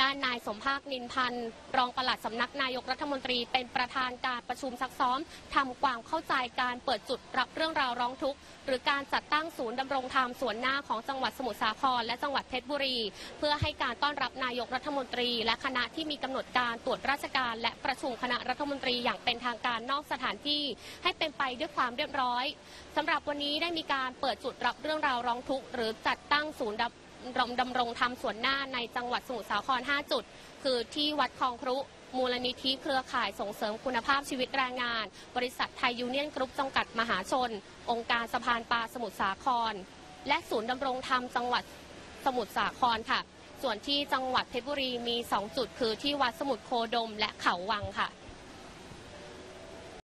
ด้านนายสมภาคนินพันธ์รองปลัดสำนักนายกรัฐมนตรีเป็นประธานการประชุมซักซ้อมทำความเข้าใจการเปิดจุดรับเรื่องราวร้องทุกข์ หรือการจัดตั้งศูนย์ดำรงธรรมส่วนหน้าของจังหวัดสมุทรสาครและจังหวัดเพชรบุรี เพื่อให้การต้อนรับนายกรัฐมนตรี และคณะที่มีกำหนดการตรวจราชการ และประชุมคณะรัฐมนตรีอย่างเป็นทางการนอกสถานที่ ให้เป็นไปด้วยความเรียบร้อยสำหรับวันนี้ได้มีการเปิดจุดรับเรื่องราวร้องทุกข์ หรือจัดตั้งศูนย์ ดำรงดำรงธรรมส่วนหน้าในจังหวัดสมุทรสาคร 5 จุด คือที่วัดคลองครุมูลนิธิเครือข่ายส่งเสริมคุณภาพชีวิตแรงงาน บริษัทไทยยูเนียนกรุ๊ปจำกัดมหาชน องค์การสะพานปลาสมุทรสาคร และศูนย์ดำรงธรรมจังหวัดสมุทรสาครค่ะ ส่วนที่จังหวัดเพชรบุรีมี 2 จุด คือที่วัดสมุทรโคดมและเขาวังค่ะ